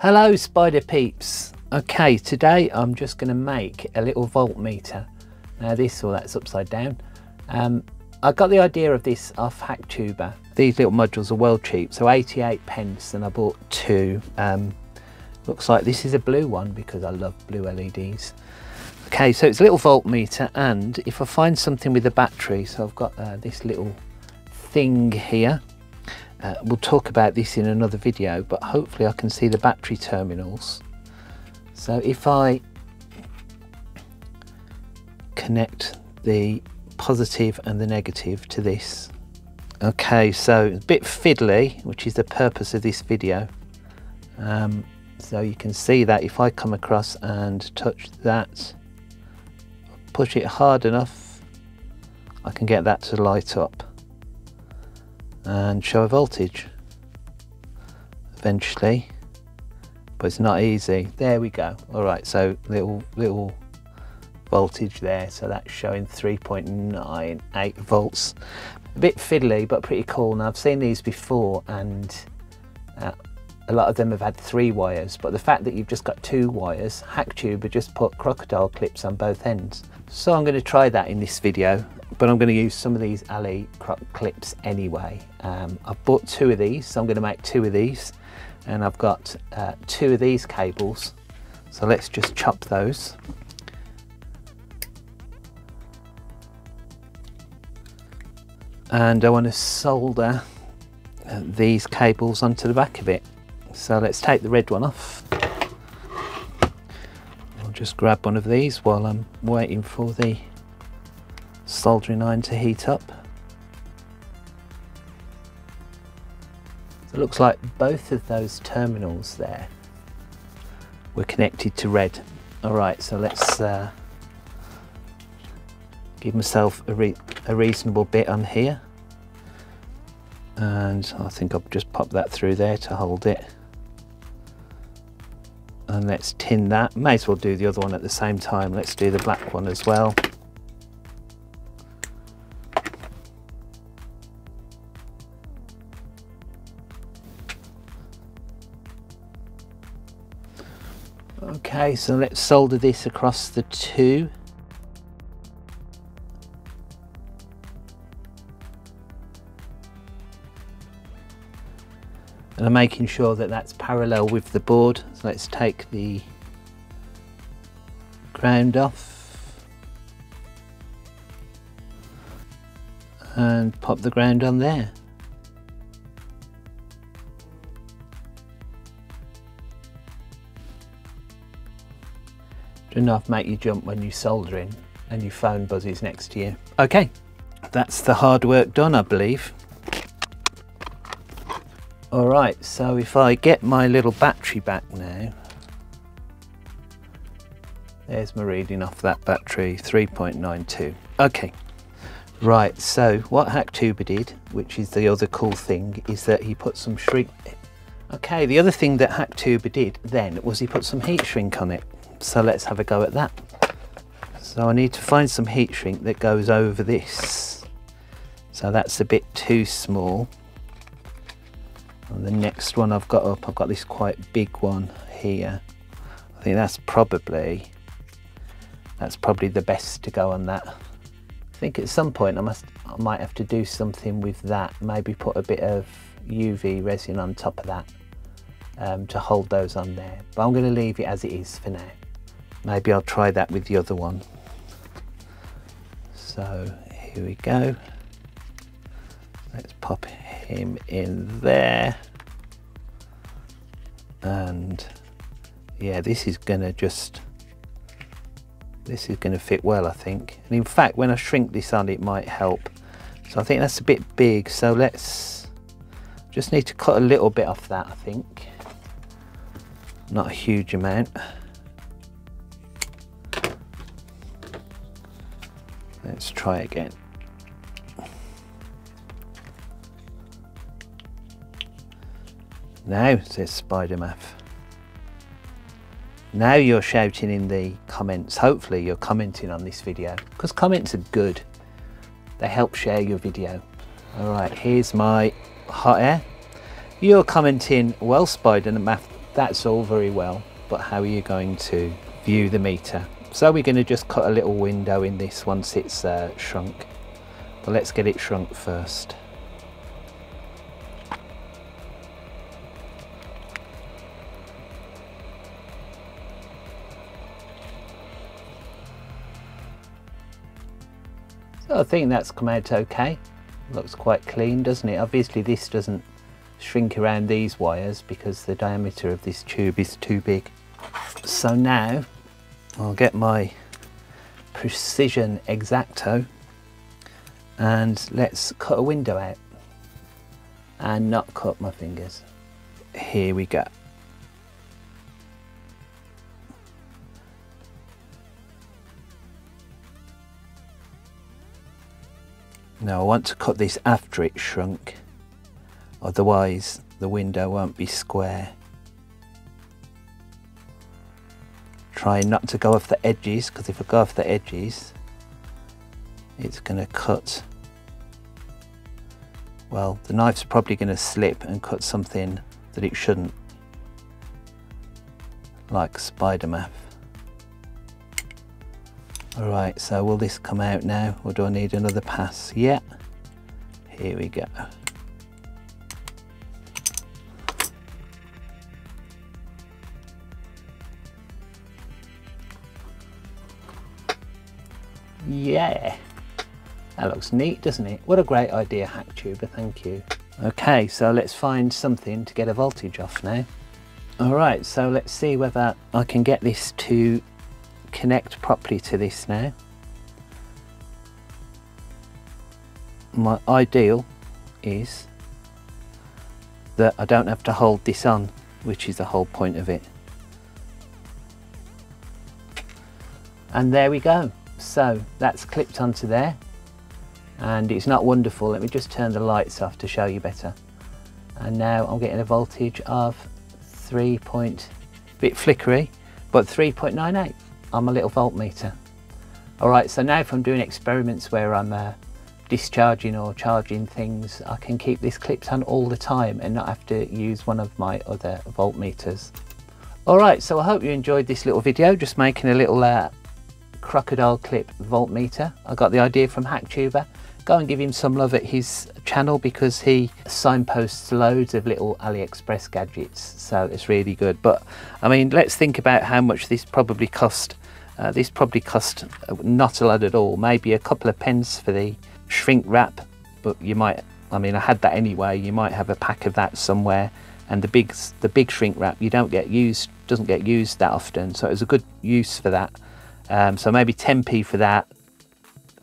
Hello spider peeps. Okay, today I'm just going to make a little voltmeter. Now this or that's upside down. Um, I got the idea of this off Hacktuber. These little modules are well cheap, so 88 pence and I bought two. Um, looks like this is a blue one because I love blue LEDs. Okay, so it's a little voltmeter and if I find something with a battery, so I've got uh, this little thing here uh, we'll talk about this in another video, but hopefully I can see the battery terminals. So if I connect the positive and the negative to this. Okay, so a bit fiddly, which is the purpose of this video. Um, so you can see that if I come across and touch that, push it hard enough, I can get that to light up and show a voltage eventually but it's not easy. There we go. All right so little little voltage there. So that's showing 3.98 volts. A bit fiddly but pretty cool. Now I've seen these before and uh, a lot of them have had three wires but the fact that you've just got two wires Hacktube have just put crocodile clips on both ends. So I'm going to try that in this video but I'm going to use some of these Ali clips anyway. Um, I've bought two of these, so I'm going to make two of these, and I've got uh, two of these cables. So let's just chop those. And I want to solder uh, these cables onto the back of it. So let's take the red one off. I'll just grab one of these while I'm waiting for the soldering iron to heat up. It looks like both of those terminals there were connected to red. Alright, so let's uh, give myself a, re a reasonable bit on here. And I think I'll just pop that through there to hold it. And let's tin that. May as well do the other one at the same time. Let's do the black one as well. Okay, so let's solder this across the two. And I'm making sure that that's parallel with the board. So let's take the ground off and pop the ground on there. Enough make you jump when you soldering and your phone buzzes next to you. Okay, that's the hard work done, I believe. All right, so if I get my little battery back now, there's my reading off that battery, 3.92. Okay, right, so what Hacktuber did, which is the other cool thing, is that he put some shrink... Okay, the other thing that Hacktuber did then was he put some heat shrink on it. So let's have a go at that. So I need to find some heat shrink that goes over this. So that's a bit too small. And the next one I've got up, I've got this quite big one here. I think that's probably, that's probably the best to go on that. I think at some point I must, I might have to do something with that. Maybe put a bit of UV resin on top of that um, to hold those on there. But I'm going to leave it as it is for now. Maybe I'll try that with the other one. So here we go. Let's pop him in there. And yeah, this is gonna just, this is gonna fit well, I think. And in fact, when I shrink this on, it might help. So I think that's a bit big. So let's just need to cut a little bit off that, I think. Not a huge amount. Let's try again. Now, says SpiderMaf. Now you're shouting in the comments. Hopefully you're commenting on this video because comments are good. They help share your video. All right, here's my hot air. You're commenting, well, SpiderMaf that's all very well, but how are you going to view the meter? So we're going to just cut a little window in this once it's uh, shrunk. But let's get it shrunk first. So I think that's come out okay. Looks quite clean, doesn't it? Obviously this doesn't shrink around these wires because the diameter of this tube is too big. So now I'll get my precision exacto and let's cut a window out and not cut my fingers. Here we go. Now I want to cut this after it's shrunk, otherwise the window won't be square. Try not to go off the edges, because if I go off the edges, it's going to cut, well, the knife's probably going to slip and cut something that it shouldn't, like SpiderMaf. Alright, so will this come out now or do I need another pass? Yeah. Here we go. Yeah. That looks neat, doesn't it? What a great idea, HackTuber, thank you. Okay, so let's find something to get a voltage off now. Alright, so let's see whether I can get this to connect properly to this now. My ideal is that I don't have to hold this on, which is the whole point of it. And there we go. So that's clipped onto there and it's not wonderful. Let me just turn the lights off to show you better. And now I'm getting a voltage of 3 point, bit flickery, but 3.98 on my little voltmeter. Alright, so now if I'm doing experiments where I'm uh, discharging or charging things, I can keep this clipped on all the time and not have to use one of my other voltmeters. Alright, so I hope you enjoyed this little video, just making a little uh, crocodile clip voltmeter. I got the idea from HackTuber. Go and give him some love at his channel because he signposts loads of little AliExpress gadgets, so it's really good. But I mean, let's think about how much this probably cost uh, this probably cost uh, not a lot at all, maybe a couple of pence for the shrink wrap, but you might, I mean, I had that anyway, you might have a pack of that somewhere. And the big, the big shrink wrap, you don't get used, doesn't get used that often. So it was a good use for that. Um, so maybe 10p for that,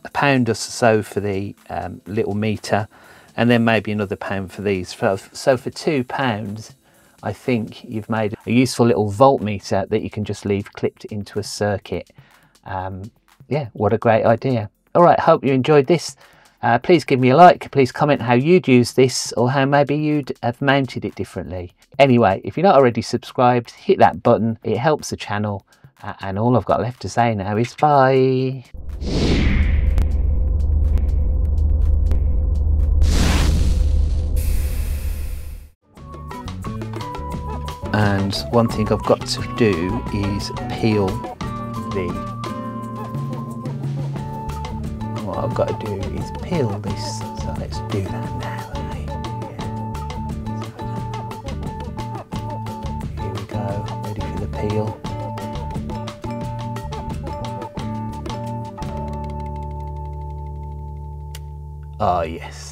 a pound or so for the um, little meter, and then maybe another pound for these. So, for two pounds, I think you've made a useful little voltmeter that you can just leave clipped into a circuit. Um, yeah, what a great idea. All right, hope you enjoyed this. Uh, please give me a like, please comment how you'd use this or how maybe you'd have mounted it differently. Anyway, if you're not already subscribed, hit that button, it helps the channel. And all I've got left to say now is bye. and one thing I've got to do is peel the what I've got to do is peel this. So let's do that now here we go ready for the peel ah yes